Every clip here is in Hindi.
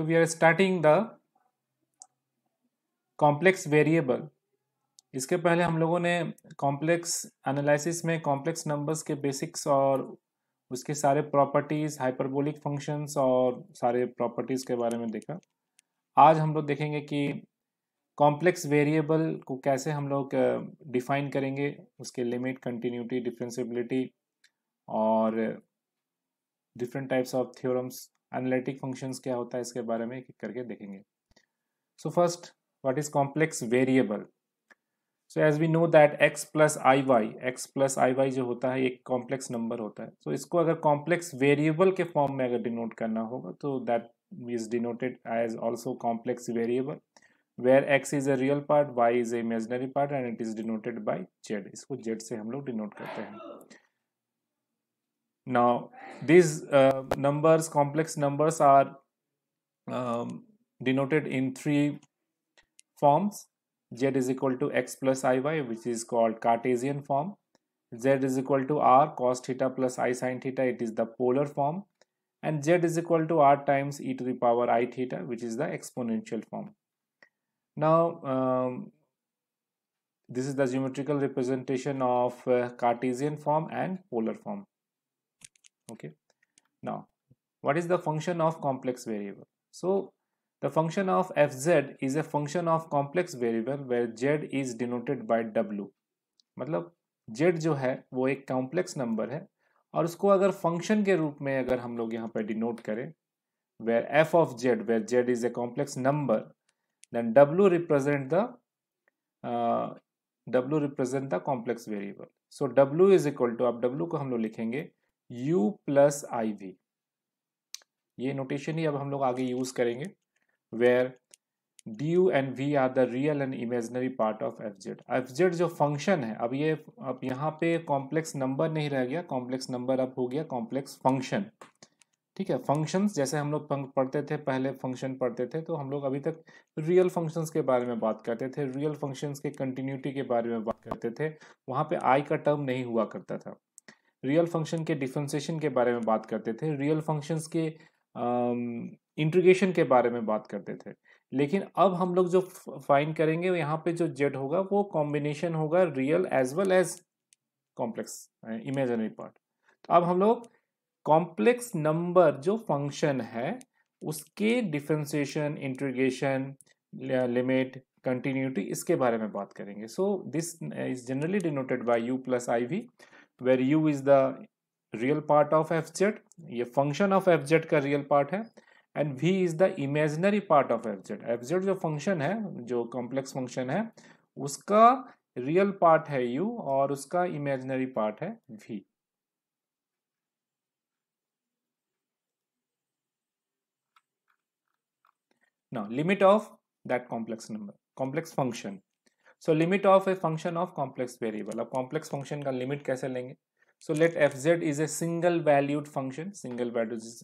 So, we are starting the complex variable इसके पहले हम लोगों ने कॉम्प्लेक्स एनालिसिस में कॉम्प्लेक्स नंबर्स के बेसिक्स और उसके सारे प्रॉपर्टीज़ हाइपरबोलिक फ़ंक्शंस और सारे प्रॉपर्टीज़ के बारे में देखा। आज हम लोग देखेंगे कि कॉम्प्लेक्स वेरिएबल को कैसे हम लोग डिफाइन करेंगे, उसके लिमिट कंटिन्यूटी डिफरेंसिबिलिटी और different types of theorems analytic functions क्या होता है इसके बारे में एक करके देखेंगे। So first what is complex variable so as we know that x plus i y x plus i y जो होता है, एक कॉम्प्लेक्स नंबर होता है। So इसको अगर कॉम्प्लेक्स वेरिएबल के फॉर्म में अगर डिनोट करना होगा तो that is denoted as also complex variable where x is a real part y is a imaginary part and it is denoted by Z इसको जेड से हम लोग डिनोट करते हैं। Now, these uh, numbers, complex numbers are um, denoted in three forms. z is equal to x plus iy, which is called Cartesian form. z is equal to r cos theta plus i sin theta, it is the polar form. And z is equal to r times e to the power i theta, which is the exponential form. Now, um, this is the geometrical representation of uh, Cartesian form and polar form okay now what is the function of complex variable so the function of fz is a function of complex variable where z is denoted by w मतलब z जो है वो एक कॉम्प्लेक्स नंबर है और उसको अगर फ़ंक्शन के रूप में अगर हम लोग यहाँ पर डिनोट करें where f of z where z is a complex number then w represent the uh, w represent the complex variable so w is equal to अब w को हम लोग लिखेंगे u प्लस आई वी ये नोटेशन ही अब हम लोग आगे यूज़ करेंगे where the u and v are the real and imaginary part of f z f z जो फ़ंक्शन है, अब ये, अब यहाँ पे कॉम्प्लेक्स नंबर नहीं रह गया कॉम्प्लेक्स नंबर अब हो गया कॉम्प्लेक्स फ़ंक्शन ठीक है फ़ंक्शंस जैसे हम लोग पढ़ते थे, पहले फ़ंक्शन पढ़ते थे तो हम लोग अभी तक रियल फ़ंक्शंस के बारे में बात करते थे रियल फ़ंक्शंस के कंटिन्यूटी के बारे में बात करते थे, वहाँ पे आई का टर्म नहीं हुआ करता था। रियल फ़ंक्शन के डिफ्रेंसिएशन के बारे में बात करते थे रियल फ़ंक्शंस के इंट्रीगेशन के बारे में बात करते थे। लेकिन अब हम लोग जो फाइन करेंगे, यहाँ पे जो जेड होगा, वो कॉम्बिनेशन होगा real as well as complex imaginary part तो अब हम लोग कॉम्प्लेक्स नंबर जो फ़ंक्शन है, उसके डिफ्रेंसिएशन इंट्रीगेशन लिमिट कंटिन्यूटी इसके बारे में बात करेंगे। So this is generally denoted by u plus i v where u is the real part of f z ये फ़ंक्शन ऑफ़ एफ़ जेड का रियल पार्ट है and v is the imaginary part of f z f z जो फ़ंक्शन है, जो कॉम्प्लेक्स फ़ंक्शन है, उसका रियल पार्ट है यू और उसका इमेजनरी पार्ट है v now, limit of that complex number, complex function. So limit of a function of complex variable अब कॉम्प्लेक्स फ़ंक्शन का लिमिट कैसे लेंगे? So let f z is a single valued function single values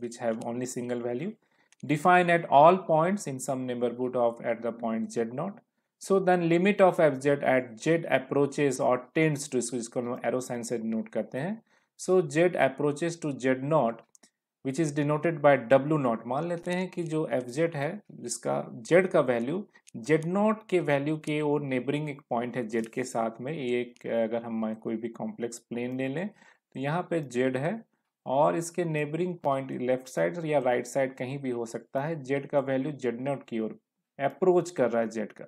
which have only single value define at all points in some neighbourhood of at the point z naught so then limit of f z at z approaches और टेंट्स टू इसको जिसको से नोट करते हैं. So z approaches to z naught which is denoted by W naught मान लेते हैं कि जो एफ़ जेड है, जिसका जेड का वैल्यू जेड नॉट के वैल्यू के और नेबरिंग एक पॉइंट है जेड के साथ में। ये एक, अगर हम कोई भी कॉम्प्लेक्स प्लेन ले लें तो यहाँ पे जेड है और इसके नेबरिंग पॉइंट लेफ़्ट साइड या राइट right साइड कहीं भी हो सकता है। जेड का वैल्यू जेड नॉट की ओर अप्रोच कर रहा है जेड का।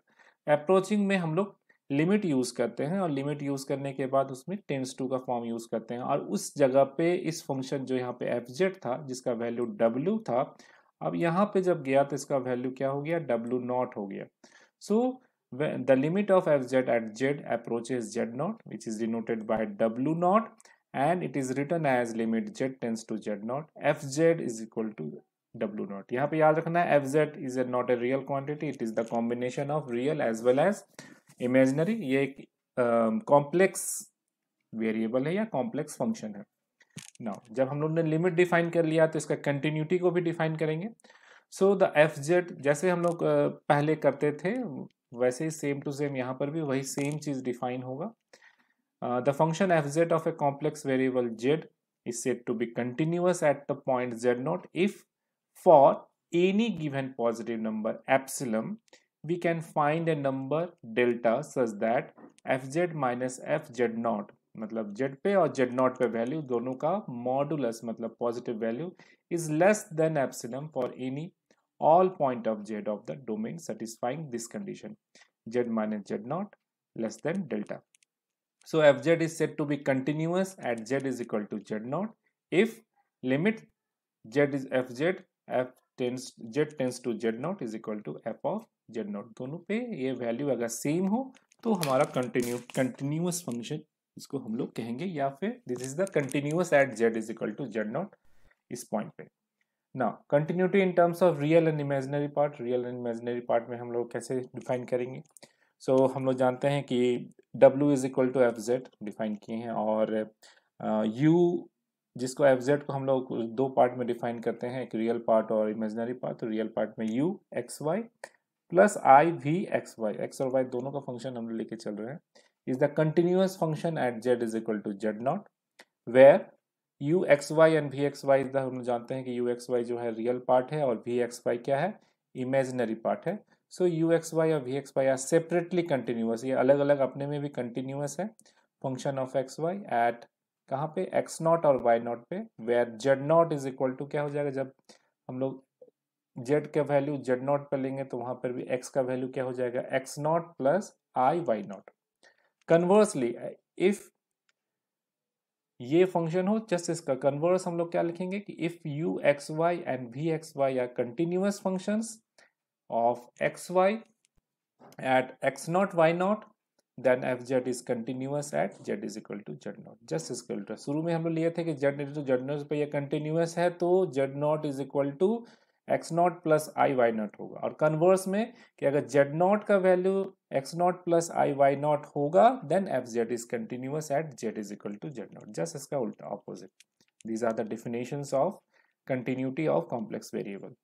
अप्रोचिंग में हम लोग लिमिट यूज़ करते हैं और लिमिट यूज़ करने के बाद उसमें टेंस टू का फॉर्म यूज़ करते हैं। और उस जगह पे इस फ़ंक्शन जो यहाँ पे एफ़ जेड था, जिसका वैल्यू डब्ल्यू था, अब यहाँ पे जब गया तो इसका वैल्यू क्या हो गया? डब्ल्यू नॉट हो गया। So the limit of F Z at Z approaches Z naught which is denoted by W naught and it is written as limit Z tends to Z naught F Z is equal to W naught यहाँ पे याद रखना है F Z is not a real quantity it is the combination of real as well as imaginary ये एक कॉम्प्लेक्स वेरिएबल है या कॉम्प्लेक्स फ़ंक्शन है। नाउ जब हम लोग ने लिमिट डिफाइन कर लिया तो इसका कंटिन्यूटी को भी डिफाइन करेंगे। सो द एफ़ जेड जैसे हम लोग पहले करते थे, वैसे ही सेम टू सेम यहाँ पर भी वही सेम चीज़ डिफाइन होगा। The function f z of a complex variable z is said to be continuous at the point z naught if for any given positive number epsilon we can find a number delta such that fz minus fz naught मतलब z पे और z नॉट पे वैल्यू दोनों का मॉडुलस मतलब positive value is less than epsilon for any all point of z of the domain satisfying this condition z minus z naught less than delta so fz is said to be continuous at z is equal to z naught if limit z is fz f tends z tends to z naught is equal to f of z naught दोनों पे। ये वैल्यू अगर सेम हो तो हमारा कंटिन्यू कंटिन्यूस फ़ंक्शन इसको हम लोग कहेंगे या फिर this is the continuous at z is equal to z naught इस पॉइंट पे। ना continuity in terms of real and imaginary part real and imaginary part में हम लोग कैसे डिफाइन करेंगे? सो so, हम लोग जानते हैं कि W is equal to f z define किए हैं और U uh, जिसको एफ़ जेड को हम लोग दो पार्ट में डिफाइन करते हैं, एक रियल पार्ट और इमेजनरी पार्ट तो रियल पार्ट में u x y plus i v x y x और वाई दोनों का फ़ंक्शन हम लोग लेके चल रहे हैं। Is the continuous function at z is equal to z naught where u x y and v x y हम जानते हैं कि यू एक्स वाई जो है रियल पार्ट है और वी एक्स वाई क्या है? इमेजिनरी पार्ट है। सो यू एक्स वाई और v x y are separately continuous ये अलग अलग अपने में भी कंटिन्यूस है। Function of x y at कहाँ पे? एक्स नॉट और वाई नॉट पे where z naught is equal to क्या हो जाएगा? जब हम लोग जेड का वैल्यू जेड नॉट पर लेंगे तो वहाँ पर भी एक्स का वैल्यू क्या हो जाएगा? X naught plus i y naught conversely if ये फ़ंक्शन हो जस्ट इसका कन्वर्स हम लोग क्या लिखेंगे? कि if u x y and v x y are continuous functions of x y at x naught y naught then f z is continuous at z is equal to z naught just is equal to शुरू में हम लोग लिए थे कि जेड टू जेड नॉट पे ये कंटिन्यूस है तो z naught is equal to x naught plus i y naught होगा। और कन्वर्स में कि अगर जेड नॉट का value x naught plus i y naught होगा then f z is continuous at z is equal to z naught just इसका उल्टा opposite these are the definition of continuity of complex variable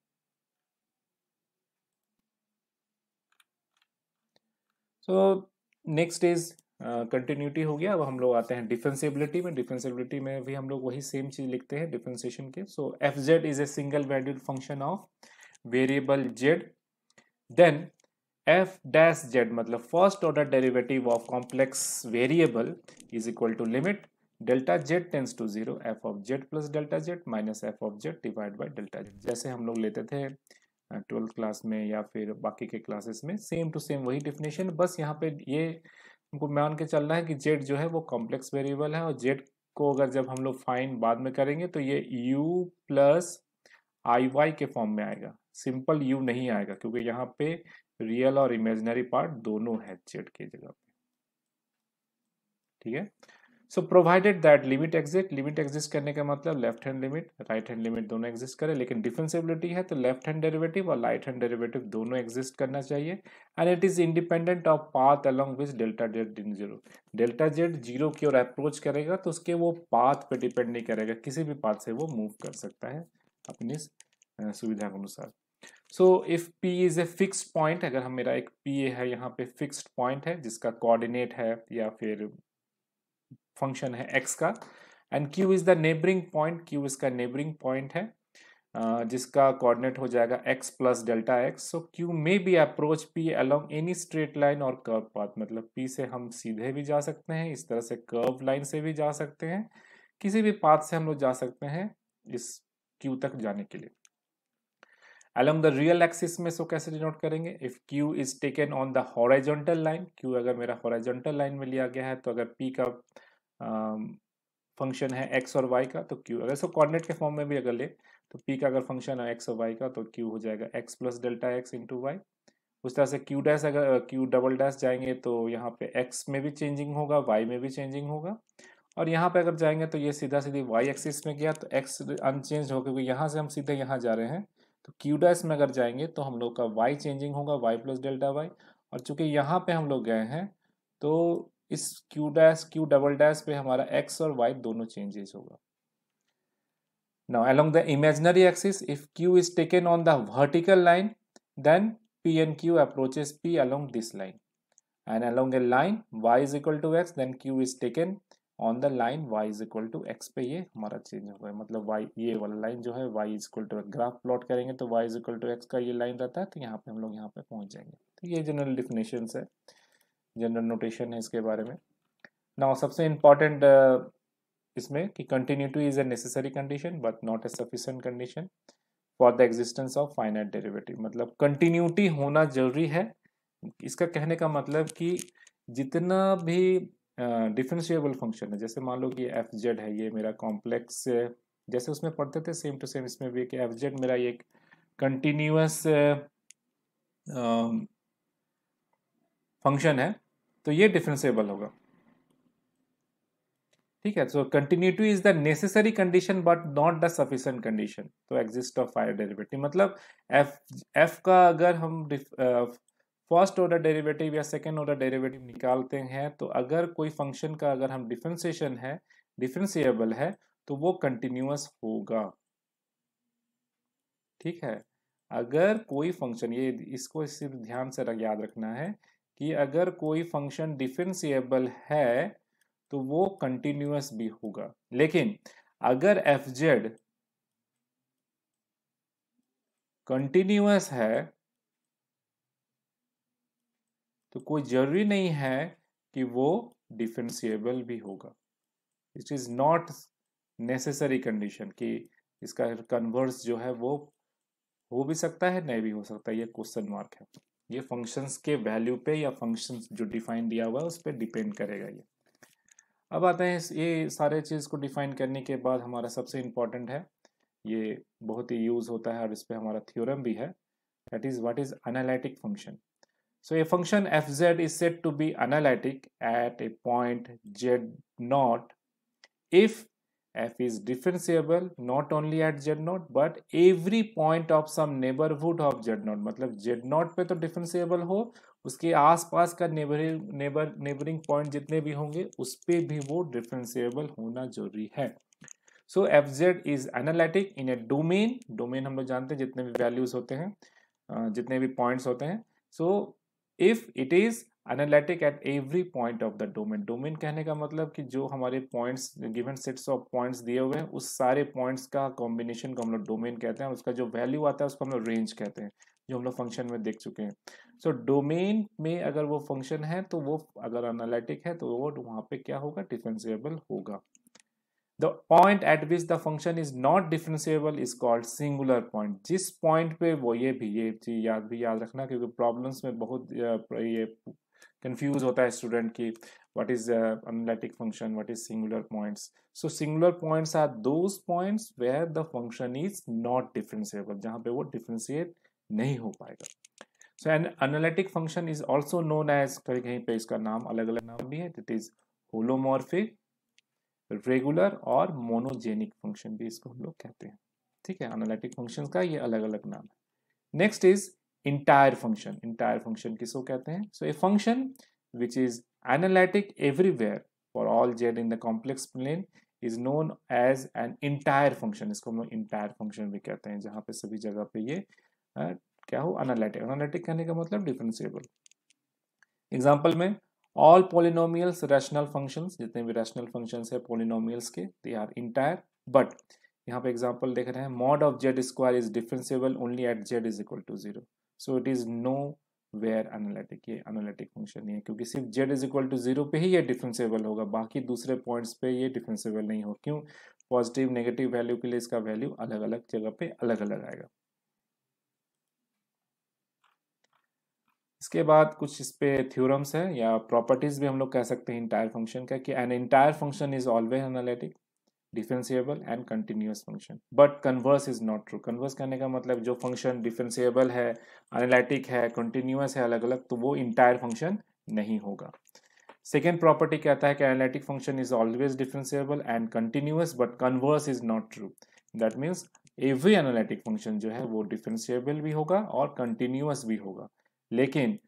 so next is continuity हो गया। अब हम लोग आते हैं डिफेंसिबिलिटी में। डिफेंसिबिलिटी में भी हम लोग वही सेम चीज़ लिखते हैं डिफरेंशिएशन के। So f z is a single valued function of variable z then f dash z मतलब first order derivative of complex variable is equal to limit delta z tends to zero f of z plus delta z minus f of z divide by delta z जैसे हम लोग लेते थे ट्वेल्थ क्लास में या फिर बाकी के क्लासेस में सेम टू सेम वही डिफिनेशन बस यहाँ पे ये हमको मान के चलना है कि जेड जो है वो कॉम्प्लेक्स वेरिएबल है और जेड को अगर जब हम लोग फाइन बाद में करेंगे तो ये यू प्लस आई वाई के फॉर्म में आएगा। सिंपल यू नहीं आएगा क्योंकि यहाँ पे रियल और इमेजिनरी पार्ट दोनों है जेड के जगह पे। ठीक है? So provided that limit exist limit exist करने का मतलब left hand limit right hand limit दोनों एग्जिस्ट करे, लेकिन डिफेंसिबिलिटी है तो लेफ़्ट हैंड डेरिवेटिव और राइट हैंड डेरिवेटिव दोनों एग्जिस्ट करना चाहिए। And it is independent of path along with delta z in zero delta z zero की ओर अप्रोच करेगा तो उसके वो पाथ पे डिपेंड नहीं करेगा। किसी भी पाथ से वो मूव कर सकता है अपनी सुविधा के अनुसार। So if p is a fix point अगर हम मेरा एक पी है, यहाँ पे फिक्स्ड पॉइंट है, जिसका कोऑर्डिनेट है या फिर फ़ंक्शन है एक्स का and q is the neighbouring point q इसका नेबरिंग पॉइंट है जिसका कोऑर्डिनेट हो जाएगा x plus delta x so q may be approach p along any straight line और कर्व पाथ मतलब पी से हम सीधे भी जा सकते हैं, इस तरह से कर्व लाइन से भी जा सकते हैं, किसी भी पाथ से हम लोग जा सकते हैं इस क्यू तक जाने के लिए। अलोंग द रियल एक्सिस में सो कैसे डिनोट करेंगे? If q is taken on the horizontal line q अगर मेरा हॉरिजॉन्टल लाइन में लिया गया है तो अगर पी का फ़ंक्शन है एक्स और वाई का तो क्यू अगर इसको कोऑर्डिनेट के फॉर्म में भी अगर ले तो पी का अगर फ़ंक्शन है एक्स और वाई का तो क्यू हो जाएगा x plus delta x into y उस तरह से क्यू डैश अगर क्यू डबल डैश जाएँगे तो यहाँ पे एक्स में भी चेंजिंग होगा वाई में भी चेंजिंग होगा. और यहाँ पे अगर जाएँगे तो ये सीधा सीधी वाई एक्सिस में गया तो एक्स अनचेंज हो क्योंकि यहाँ से हम सीधे यहाँ जा रहे हैं. तो क्यू डैश में अगर जाएँगे तो हम लोग का वाई चेंजिंग होगा वाई प्लस डेल्टा वाई और चूँकि यहाँ पे हम लोग गए हैं तो इस q dash q double dash पे हमारा एक्स और वाई दोनों चेंजेस होगा। Now, along the imaginary axis, if q is taken on the vertical line, then p and q approaches p along this line. And along a line y is equal to x, then q is taken on the line y is equal to x पे ये हमारा चेंज होगा। मतलब y, ये वाला लाइन जो है, y is equal to graph plot करेंगे तो y is equal to x का ये लाइन रहता है तो यहाँ पे हम लोग यहाँ पे पहुँच जाएँगे। तो ये जनरल डिफिनेशन है। जनरल नोटेशन है इसके बारे में। ना सबसे इंपॉर्टेंट इसमें कि continuity is a necessary condition but not a sufficient condition for the existence of finite derivative मतलब कंटिन्यूटी होना ज़रूरी है। इसका कहने का मतलब कि जितना भी डिफरेंशिएबल फ़ंक्शन है, जैसे मान लो कि एफ़ जेड है, ये मेरा कॉम्प्लेक्स जैसे उसमें पढ़ते थे सेम टू सेम इसमें भी कि एफ़ जेड मेरा एक कंटिन्यूस फ़ंक्शन है। तो ये डिफरेंशिएबल होगा। ठीक है so continuity is the necessary condition but not the sufficient condition to exist of fire derivative मतलब एफ़ एफ़ का अगर हम फ़र्स्ट ऑर्डर डेरिवेटिव या सेकेंड ऑर्डर डेरिवेटिव निकालते हैं तो अगर कोई फ़ंक्शन का अगर हम डिफ्रेंसिएशन है डिफ्रेंसिएबल है तो वो कंटिन्यूस होगा। ठीक है, अगर कोई फ़ंक्शन ये इसको सिर्फ़ ध्यान से याद रखना है कि अगर कोई फ़ंक्शन डिफरेंशिएबल है तो वो कंटिन्यूस भी होगा। लेकिन अगर एफ़ जेड कंटिन्यूस है तो कोई ज़रूरी नहीं है कि वो डिफरेंशिएबल भी होगा। It is not necessary condition कि इसका कन्वर्स जो है वो हो भी सकता है, नहीं भी हो सकता है ये क्वेश्चन मार्क है। ये फ़ंक्शंस के वैल्यू पे या फ़ंक्शंस जो डिफाइन दिया हुआ है, उस पर डिपेंड करेगा ये। अब आते हैं ये सारे चीज़ को डिफाइन करने के बाद हमारा सबसे इम्पोर्टेंट है। ये बहुत ही यूज़ होता है और इस पर हमारा थ्योरम भी है। That is what is analytic function so So a function fz is said to be analytic at a point z naught if f is differentiable not only at z naught, but every point of some neighborhood of z naught. मतलब z naught पे तो differentiable हो, उसके आसपास का नेबरिंग नेबर नेबरिंग पॉइंट जितने भी होंगे, उस पर भी वो डिफरेंशिएबल होना ज़रूरी है। So f z is analytic in a domain domain हम लोग जानते हैं जितने भी वैल्यूज़ होते हैं जितने भी पॉइंट्स होते हैं। So if it is analytic at every point of the domain domain कहने का मतलब कि जो हमारे points given sets of points दिए हुए हैं उस सारे पॉइंट्स का कॉम्बिनेशन को हम लोग डोमेन कहते हैं उसका जो वैल्यू आता है उसको हम लोग रेंज कहते हैं जो हम लोग फ़ंक्शन में देख चुके हैं। सो so, डोमेन में अगर वो फ़ंक्शन है तो वो अगर एनालिटिक है तो वो वहाँ पे क्या होगा? डिफरेंशिएबल होगा। The point at which the function is not differentiable is called singular point जिस पॉइंट पे वो ये भी ये चीज़ याद भी याद रखना क्योंकि प्रॉब्लम्स में बहुत ये कंफ्यूज होता है स्टूडेंट की what is analytic function what is singular points so singular points are those points where the function is not differentiable जहाँ पे वो डिफ्रेंसिएट नहीं हो पाएगा। So an analytic function is also known as कहीं कहीं पर इसका नाम अलग अलग नाम भी है दट इज़ होलोमोर्फिक रेगुलर और मोनोजेनिक फ़ंक्शन भी इसको हम लोग कहते हैं। ठीक है अनालैटिक फ़ंक्शन का ये अलग अलग नाम है। Next is entire function entire function किसको कहते हैं? So a function which is analytic everywhere for all z in the complex plane is known as an entire function इसको हम लोग इंटायर फ़ंक्शन भी कहते हैं जहाँ पे सभी जगह पे ये आ, क्या हो? एनालिटिक एनालिटिक कहने का मतलब डिफरेंशिएबल एग्ज़ाम्पल में ऑल पोलिनोमियल्स रैशनल फ़ंक्शंस जितने भी रैशनल फ़ंक्शंस है पोलिनोमियल्स के दे आर इंटायर बट यहाँ पे एग्जांपल देख रहे हैं mod of z square is differentiable only at z is equal to zero so it is nowhere analytic ये एनालिटिक फ़ंक्शन नहीं है, क्योंकि सिर्फ़ z is equal to zero पे ही ये डिफरेंशिएबल होगा। बाकी दूसरे पॉइंट्स पे ये डिफरेंशिएबल नहीं हो क्यों? पॉजिटिव नेगेटिव वैल्यू के लिए इसका वैल्यू अलग अलग जगह पे अलग अलग आएगा। इसके बाद कुछ इस पे थ्योरम्स है, या प्रॉपर्टीज़ भी हम लोग कह सकते हैं इंटायर फ़ंक्शन का, कि an entire function is always analytic differentiable and continuous function but converse is not true converse करने का मतलब जो फ़ंक्शन डिफरेंशिएबल है एनालिटिक है कंटिन्यूस है अलग अलग तो वो इंटायर फ़ंक्शन नहीं होगा। सेकेंड प्रॉपर्टी कहता है कि analytic function is always differentiable and continuous but converse is not true that means every analytic function जो है वो डिफरेंशिएबल भी होगा और कंटिन्यूस भी होगा। लेकिन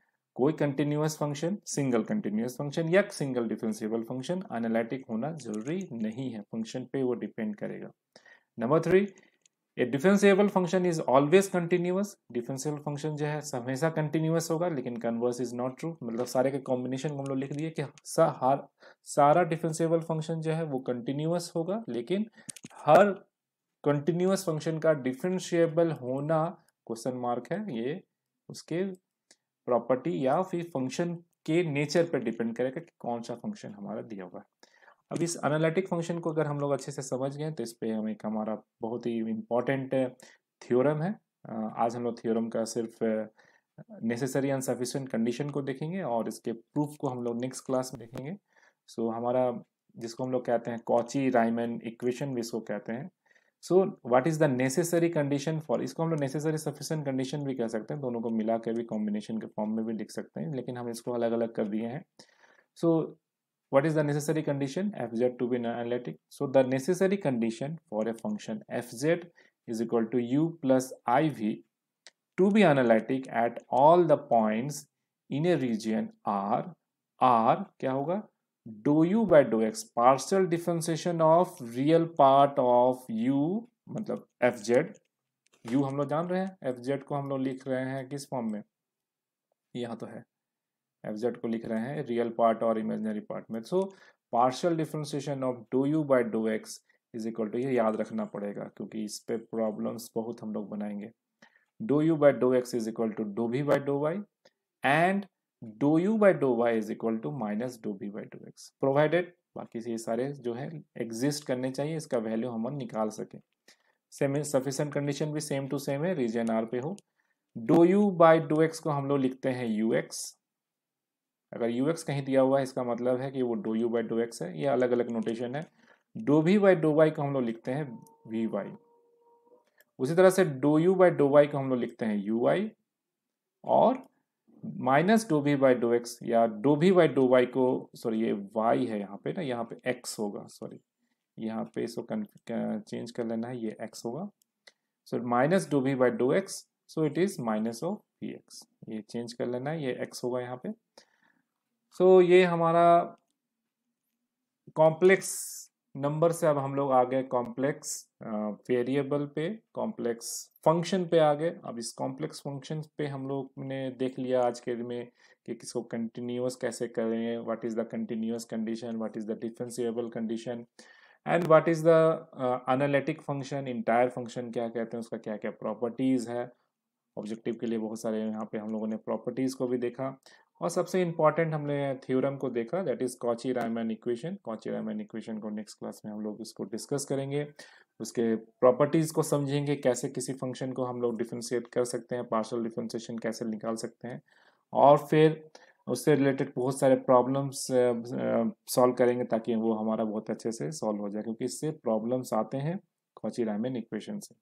कोई continuous function single continuous function या सिंगल डिफरेंशिएबल फ़ंक्शन एनालिटिक होना ज़रूरी नहीं है। फ़ंक्शन पे वो डिपेंड करेगा। Number three a differentiable function is always continuous differentiable function जो है, हमेशा कंटिन्यूअस होगा, लेकिन कन्वर्स इज़ नॉट ट्रू मतलब सारे के कॉम्बिनेशन हम लोग लिख दिए कि हर, सारा डिफरेंशिएबल फ़ंक्शन जो है, वो कंटिन्यूअस होगा, लेकिन हर कंटिन्यूअस फ़ंक्शन का डिफरेंशिएबल होना क्वेश्चन मार्क है। ये उसके प्रॉपर्टी या फिर फ़ंक्शन के नेचर पर डिपेंड करेगा कि कौन सा फ़ंक्शन हमारा दिया हुआ है। अब इस एनालिटिक फ़ंक्शन को अगर हम लोग अच्छे से समझ गए तो इस पर हम एक हमारा बहुत ही इंपॉर्टेंट थ्योरम है। आज हम लोग थ्योरम का सिर्फ़ नेसेसरी एंड सफिशिएंट कंडीशन को देखेंगे और इसके प्रूफ को हम लोग नेक्स्ट क्लास में देखेंगे। सो so, हमारा जिसको हम लोग कहते हैं कॉची राइमन इक्वेशन भी इसको कहते हैं। So what is the necessary condition for इसको हम लोग नेसेसरी सफिशियंट कंडीशन भी कह सकते हैं। दोनों को मिला के भी कॉम्बिनेशन के फॉर्म में भी लिख सकते हैं, लेकिन हम इसको अलग अलग कर दिए हैं। So what is the necessary condition f z to be analytic so the necessary condition for a function f z is equal to u plus i v to be analytic at all the points in a region r r क्या होगा? Dou u by dou x partial differentiation of real part of u मतलब fz? u हम लोग जान रहे हैं। fz को हम लोग लिख रहे हैं किस फॉर्म में? यहाँ तो है। एफ़ जेड को लिख रहे हैं रियल पार्ट और इमेजनरी पार्ट में। So partial differentiation of do u by do x is equal to ये याद रखना पड़ेगा क्योंकि इस पे प्रॉब्लम्स बहुत हम लोग बनाएँगे। Do u by do x is equal to do v by do y and do u by do y is equal to minus do v by do x provided बाकी से ये सारे जो है एग्जिस्ट करने चाहिए, इसका वैल्यू हम निकाल सके। सेम सफिशियंट कंडीशन भी सेम टू सेम है रीजन आर पे हो। Do u by do x को हम लोग लिखते हैं यू एक्स अगर यू एक्स कहीं दिया हुआ है, इसका मतलब है कि वो do u by do x है, ये अलग अलग नोटेशन है। डो भी बाई डो वाई को हम लोग लिखते हैं वी वाई उसी तरह से do u by do y को हम लोग लिखते हैं यू वाई और minus do v by do x या do v by do y को सॉरी ये वाई है यहाँ पे ना यहाँ पे एक्स होगा सॉरी यहाँ पे इसको चेंज कर लेना है ये एक्स होगा. So minus do v by do x so it is minus of v x ये चेंज कर लेना है ये एक्स होगा यहाँ पे. सो so, ये हमारा कॉम्प्लेक्स नंबर से अब हम लोग आ गए कॉम्प्लेक्स वेरिएबल पे कॉम्प्लेक्स फ़ंक्शन पे आ गए अब इस कॉम्प्लेक्स फ़ंक्शन पे हम लोग ने देख लिया आज के में कि किसको कंटिन्यूस कैसे करें what is the continuous condition what is the differentiable condition and what is the analytic function entire function क्या कहते हैं, उसका क्या क्या प्रॉपर्टीज़ है। ऑब्जेक्टिव के लिए बहुत सारे यहाँ पे हम लोगों ने प्रॉपर्टीज़ को भी देखा। और सबसे इंपॉर्टेंट हमने थ्योरम को देखा that is Cauchy Riemann equation Cauchy Riemann equation को नेक्स्ट क्लास में हम लोग इसको डिस्कस करेंगे। उसके प्रॉपर्टीज़ को समझेंगे, कैसे किसी फ़ंक्शन को हम लोग डिफ्रेंशिएट कर सकते हैं पार्शल डिफ्रेंशिएशन कैसे निकाल सकते हैं। और फिर उससे रिलेटेड बहुत सारे प्रॉब्लम्स सॉल्व करेंगे ताकि वो हमारा बहुत अच्छे से सॉल्व हो जाए, क्योंकि इससे प्रॉब्लम्स आते हैं कॉची रायमैन इक्वेशन से।